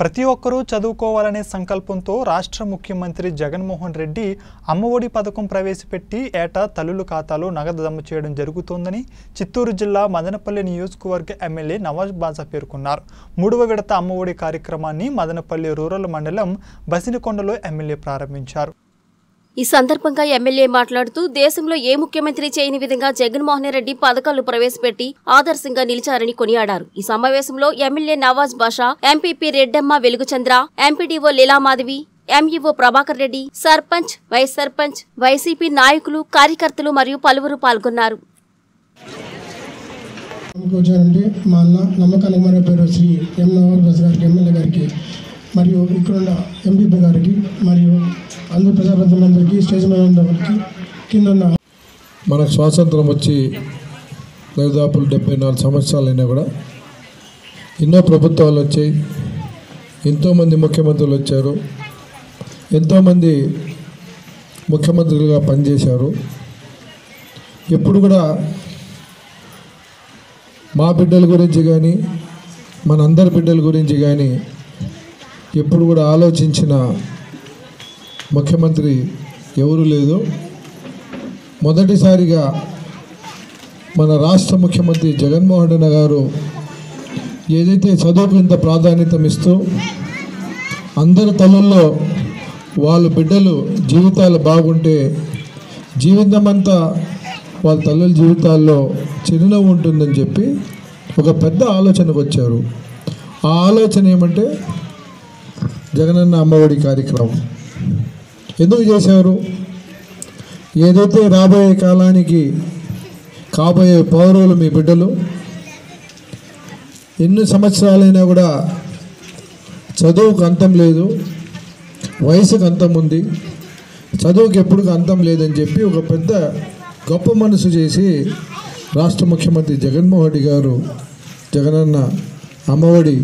ప్రతి ఒక్కరూ చదువుకోవాలనే సంకల్పంతో రాష్ట్ర ముఖ్యమంత్రి జగన్మోహన్ రెడ్డి అమ్మఒడి పథకం ప్రవేశపెట్టి ఏటా తల్లుల ఖాతాలో నగదు జమ చేయడం జరుగుతోందని చిత్తూరు జిల్లా మదనపల్లి నియోజకవర్గ ఎమ్మెల్యే నవాజ్ బాజా పేర్కొన్నారు. మూడవ విడత అమ్మఒడి కార్యక్రమాన్ని మదనపల్లి రూరల్ మండలం బసినకొండలో ఎమ్మెల్యే ప్రారంభించారు. ఈ సందర్భంగా ఎమ్మెల్యే మాట్లాడుతూ దేశంలో ఏ ముఖ్యమంత్రి చేయని విధంగా జగన్మోహన్ రెడ్డి పథకాలు ప్రవేశపెట్టి ఆదర్శంగా నిలిచారని కొనియాడారు. ఈ సమావేశంలో MLA Nawaz Basha MPP Reddamma Veluguchandra MPDO Leelamadhavi MEO Prabhakar Reddy sarpanch vice sarpanch YCP నాయకులు కార్యకర్తలు మరియు పలువురు పాల్గొన్నారు. మా అన్న నమ్మకానికి మరో పేరు శ్రీ ఎం నవాజ్ బస్ గారికి ఎమ్మెల్యే గారికి. మరియు ఇక్కడున్న ఎంపీపీ గారికి మరియు అందరి ప్రజాప్రతినిధులందరికీ స్టేజ్ మీద ఉన్న కింద ఉన్న మనకు స్వాతంత్రం వచ్చి దాదాపు డెబ్బై నాలుగు సంవత్సరాలైనా కూడా ఎన్నో ప్రభుత్వాలు వచ్చాయి. ఎంతోమంది ముఖ్యమంత్రులు వచ్చారు. ఎంతోమంది ముఖ్యమంత్రులుగా పనిచేశారు. ఎప్పుడు కూడా మా బిడ్డల గురించి కానీ మన అందరి బిడ్డల గురించి కానీ ఎప్పుడు కూడా ఆలోచించిన ముఖ్యమంత్రి ఎవరు లేదు. మొదటిసారిగా మన రాష్ట్ర ముఖ్యమంత్రి జగన్మోహన్ రెడ్డి గారు ఏదైతే చదువుకు ఇంత ప్రాధాన్యతనిస్తూ అందరి తలల్లో వాళ్ళ బిడ్డలు జీవితాలు బాగుంటే జీవితం అంతా వాళ్ళ తల్లుల జీవితాల్లో చిరునవ్వు ఉంటుందని చెప్పి ఒక పెద్ద ఆలోచనకు వచ్చారు ఆ ఆలోచన ఏమంటే జగనన్న అమ్మఒడి కార్యక్రమం. ఎందుకు చేశారు? ఏదైతే రాబోయే కాలానికి కాబోయే పౌరులు మీ బిడ్డలు ఎన్ని సంవత్సరాలైనా కూడా చదువుకు అంతం లేదు వయసుకు అంతం ఉంది చదువుకి ఎప్పుడు అంతం లేదని చెప్పి ఒక పెద్ద గొప్ప మనసు చేసి రాష్ట్ర ముఖ్యమంత్రి జగన్మోహన్ రెడ్డి గారు జగనన్న అమ్మఒడి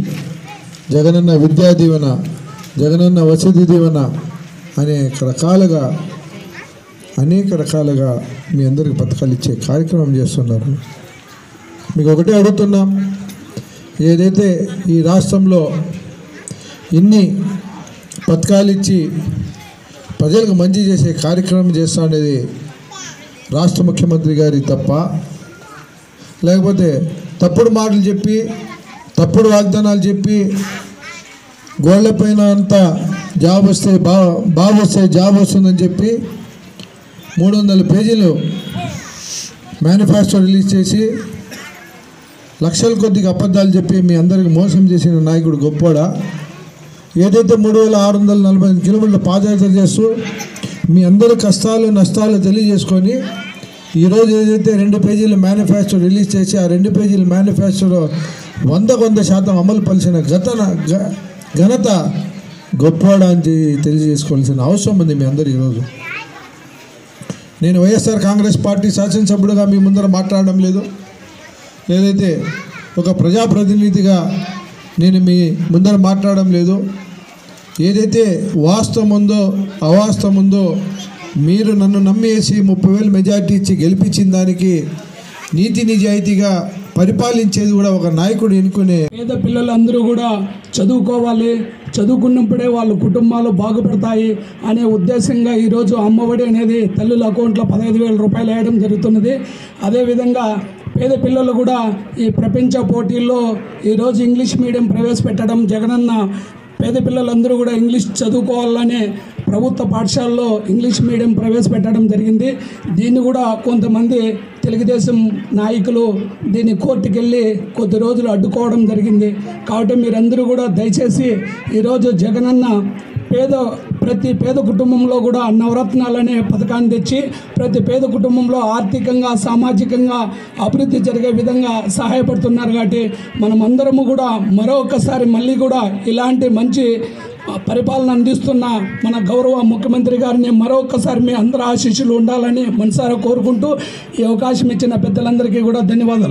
జగనన్న విద్యా దీవెన జగనన్న వసతి దీవెన అనేక రకాలుగా అనేక రకాలుగా మీ అందరికి పథకాలు ఇచ్చే కార్యక్రమం చేస్తున్నారు. మీకు ఒకటే అడుగుతున్నాం ఏదైతే ఈ రాష్ట్రంలో ఇన్ని పథకాలు ఇచ్చి ప్రజలకు మంచి చేసే కార్యక్రమం చేస్తా అనేది రాష్ట్ర ముఖ్యమంత్రి గారి తప్ప లేకపోతే తప్పుడు మాటలు చెప్పి తప్పుడు వాగ్దానాలు చెప్పి గోళ్ళపైన అంతా జాబ్ వస్తే బా బాబు వస్తే జాబ్ వస్తుందని చెప్పి మూడు వందల పేజీలు మేనిఫెస్టో రిలీజ్ చేసి లక్షల కొద్దిగా అబద్ధాలు చెప్పి మీ అందరికి మోసం చేసిన నాయకుడు గొప్పోడా. ఏదైతే మూడు వేల ఆరు వందల నలభై ఐదు కిలోమీటర్ల పాదయాత్ర చేస్తూ మీ అందరి కష్టాలు నష్టాలు తెలియజేసుకొని ఈరోజు ఏదైతే రెండు పేజీల మేనిఫెస్టో రిలీజ్ చేసి ఆ రెండు పేజీల మేనిఫెస్టోలో వందకు వంద శాతం అమలు పరిచిన గతన గ- ఘనత గొప్పవాడా అని తెలియజేసుకోవాల్సిన అవసరం ఉంది మీ అందరు ఈరోజు. నేను వైఎస్ఆర్ కాంగ్రెస్ పార్టీ శాసనసభ్యుడిగా మీ ముందర మాట్లాడడం లేదు. లేదైతే ఒక ప్రజాప్రతినిధిగా నేను మీ ముందర మాట్లాడడం లేదు. ఏదైతే వాస్తవం ఉందో అవాస్తవం ఉందో మీరు నన్ను నమ్మేసి ముప్పై వేలు మెజార్టీ ఇచ్చి గెలిపించిన దానికి నీతి నిజాయితీగా పరిపాలించేది కూడా ఒక నాయకుడు ఎన్నుకునే పేద పిల్లలందరూ కూడా చదువుకోవాలి. చదువుకున్నప్పుడే వాళ్ళ కుటుంబాలు బాగుపడతాయి అనే ఉద్దేశంగా ఈరోజు అమ్మఒడి అనేది తల్లుల అకౌంట్లో పదహైదు వేల రూపాయలు వేయడం జరుగుతున్నది. అదేవిధంగా పేద పిల్లలు కూడా ఈ ప్రపంచ పోటీల్లో ఈరోజు ఇంగ్లీష్ మీడియం ప్రవేశపెట్టడం జగనన్న పేద పిల్లలందరూ కూడా ఇంగ్లీష్ చదువుకోవాలనే ప్రభుత్వ పాఠశాలలో ఇంగ్లీష్ మీడియం ప్రవేశపెట్టడం జరిగింది. దీన్ని కూడా కొంతమంది తెలుగుదేశం నాయకులు దీన్ని కోర్టుకు వెళ్ళి కొద్ది రోజులు అడ్డుకోవడం జరిగింది. కాబట్టి మీరందరూ కూడా దయచేసి ఈరోజు జగనన్న పేద ప్రతి పేద కుటుంబంలో కూడా నవరత్నాలు అనే పథకాన్ని తెచ్చి ప్రతి పేద కుటుంబంలో ఆర్థికంగా సామాజికంగా అభివృద్ధి జరిగే విధంగా సహాయపడుతున్నారు. కాబట్టి మనమందరము కూడా మరొకసారి మళ్ళీ కూడా ఇలాంటి మంచి పరిపాలన అందిస్తున్న మన గౌరవ ముఖ్యమంత్రి గారిని మరొకసారి మీ అందరూ ఆశీస్సులు ఉండాలని మనసారా కోరుకుంటూ ఈ అవకాశం ఇచ్చిన పెద్దలందరికీ కూడా ధన్యవాదాలు.